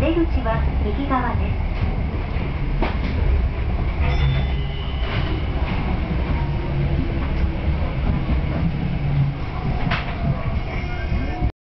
出口は右側です。